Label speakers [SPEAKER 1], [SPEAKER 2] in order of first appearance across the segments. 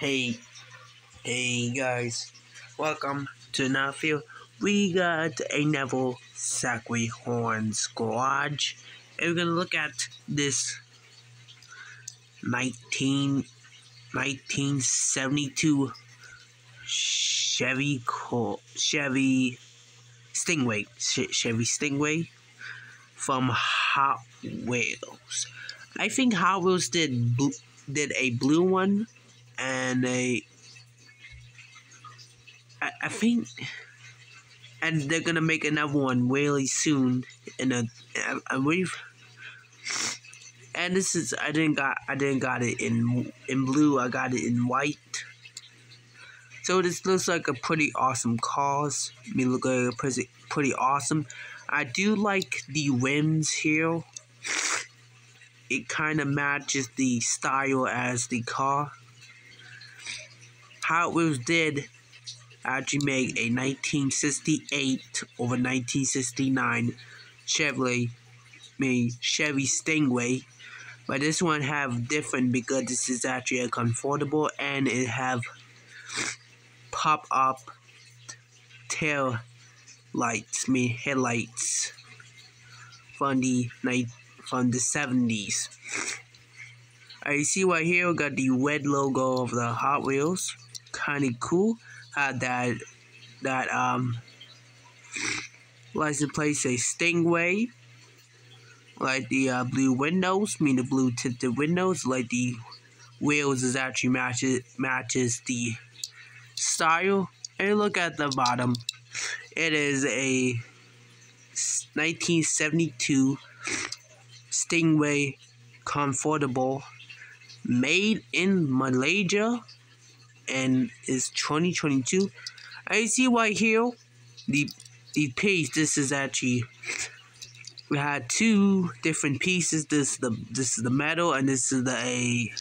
[SPEAKER 1] Hey, hey guys, welcome to another field. We got a Neville Zachary Horn's garage, and we're gonna look at this 19, 1972 Chevy Chevy Stingray, Chevy Stingray from Hot Wheels. I think Hot Wheels did did a blue one and a I, I think and they're gonna make another one really soon in a I believe and this is I didn't got I didn't got it in in blue I got it in white. So this looks like a pretty awesome cause. Me look like a pretty pretty awesome. I do like the rims here. It kind of matches the style as the car Hot Wheels did actually make a 1968 over 1969 Chevrolet made Chevy Stingray. But this one have different because this is actually a convertible and it have pop up tail lights mean headlights from the night from the 70s I see right here we got the red logo of the Hot Wheels kind of cool. Uh, that that um license plate say Stingray. Like the uh, blue windows, mean the blue tinted windows. Like the wheels is actually matches matches the style. And look at the bottom. It is a 1972 Stingray Convertible made in Malaysia and is 2022. I see right here the the piece. This is actually we had two different pieces. This the this is the metal and this is the a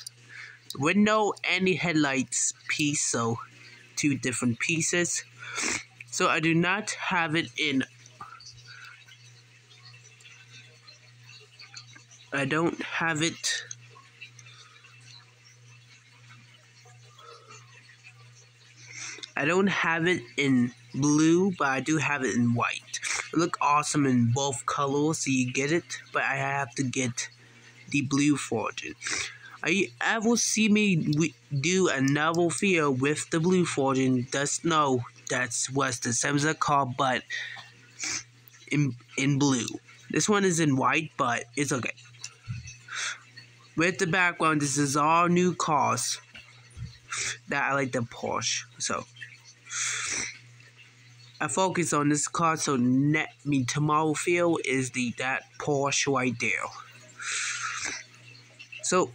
[SPEAKER 1] window and the headlights piece. So two different pieces. So I do not have it in. I don't have it I don't have it in blue, but I do have it in white. It look awesome in both colors, so you get it, but I have to get the blue fortune. Are you ever see me do another video with the blue fortune? Just know that's what's the same as a car, but in in blue. This one is in white, but it's okay. With the background, this is all new cars that I like the Porsche. So I focus on this car, so net me tomorrow feel is the that Porsche right there. So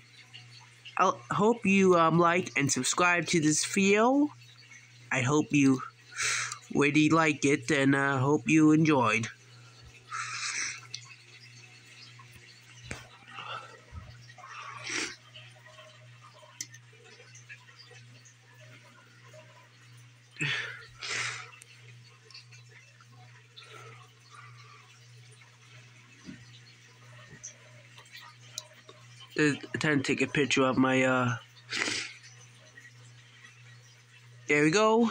[SPEAKER 1] I hope you um like and subscribe to this video. I hope you really like it and I uh, hope you enjoyed. I'm trying to take a picture of my, uh... There we go.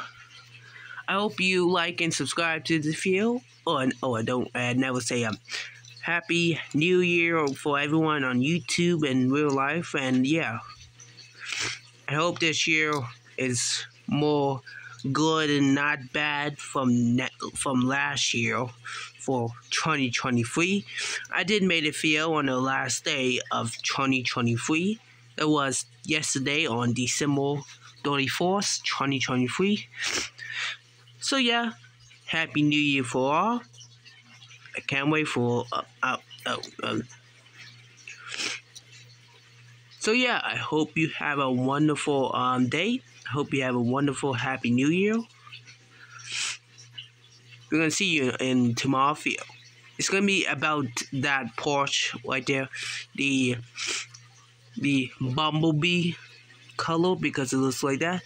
[SPEAKER 1] I hope you like and subscribe to the video. Oh, oh, I don't, I never say, um, Happy New Year for everyone on YouTube and real life, and yeah. I hope this year is more good and not bad from from last year for 2023. I did make a video on the last day of 2023. It was yesterday on December 34th, 2023. So yeah, Happy New Year for all. I can't wait for uh, uh, uh, um, so yeah, I hope you have a wonderful um, day. I hope you have a wonderful Happy New Year. We're gonna see you in tomorrow video. It's gonna be about that Porsche right there, the the bumblebee color because it looks like that.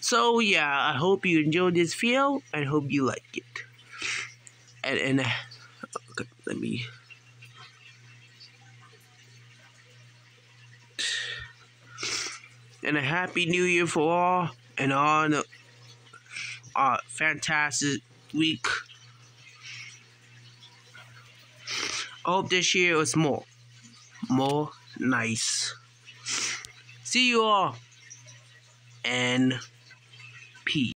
[SPEAKER 1] So yeah, I hope you enjoyed this video and hope you like it. And and uh, okay, let me. and a happy new year for all, and all a, a fantastic week. I hope this year was more, more nice. See you all, and peace.